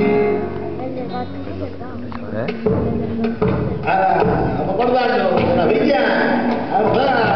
¿Eh? Ah, vamos guardando, maravilla. Ahora.